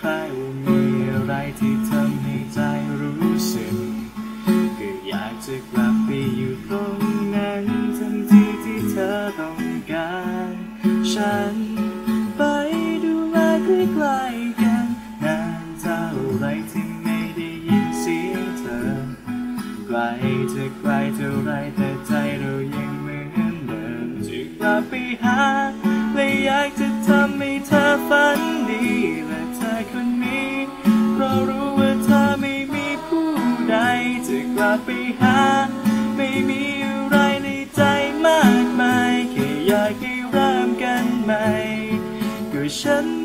คล้ายว่ามีอะไรที่ทำให้ใจรู้สึกก็อยากจะกลับไปอยู่ตรงนั้นทันทีที่เธอต้องการ ฉันไปดูแลใกล้ๆกันนานเท่าไรที่ไม่ได้ยินเสียงเธอ ไกลเธอไกลเท่าไรแต่ใจเรายังเหมือนเดิมจะกลับไปหาและอยากจะทำให้เธอฝันดี จะกไปหา ไม่มีอะไรในใจมากมาย แค่อยากให้เริ่มกันใหม่ก็ฉัน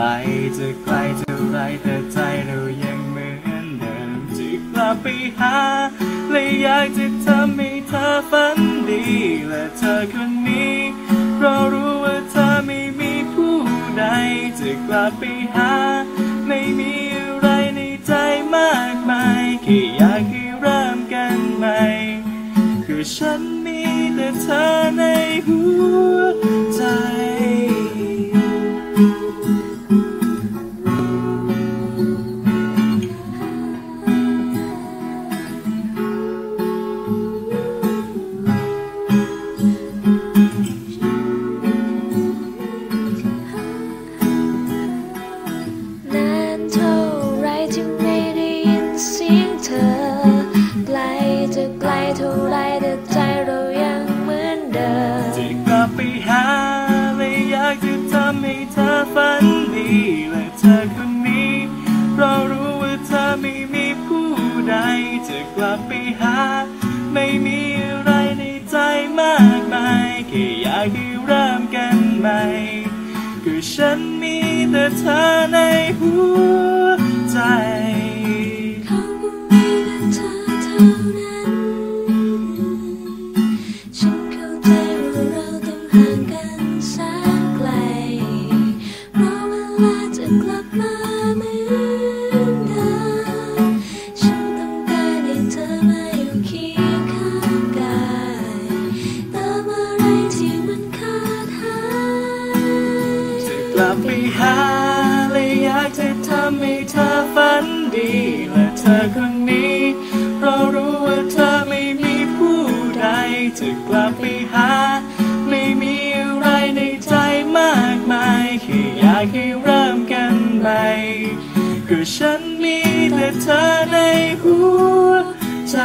ลจะไกลเท่าไรแต่ใจเรายังเหมือนเดิมจะกลับไปหาและอยากจะทำให้เธอฝันดีและเธอคนนี้เรารู้ว่าเธอไม่มีผู้ใดจะกลับไปหา ไม่มีอะไรในใจมากมายแค่อยากให้เริ่มกันใหม่ คือฉันมีแต่เธอในหัว สียงเธอ ไกลจะไกลเท่าไรแต่ใจเรายังเหมือนเดิมจะกลับไปหาและอยากจะทำให้เธอฝันดีและเธอคนนี้เรารู้ว่าเธอไม่มีผู้ใดจะกลับไปหา ไม่มีอะไรในใจมากมายแค่อยากให้เริ่มกันใหม่ก็ฉันมีแต่เธอในหัวใจ กันแสนไกลราะเวลาจะกลับมาเหมือนเดิมฉันต้องการให้เธอมาอยู่เคียงข้างกายเติมอะไรที่มันขาดหายจะกลับไปหาและอยากจะทำให้เธอฝันดีและเธอคนนี้เพราะรู้ว่าเธอไม่มีผู้ใดจะกลับ ฉันมีแต่เธอในหัวใจ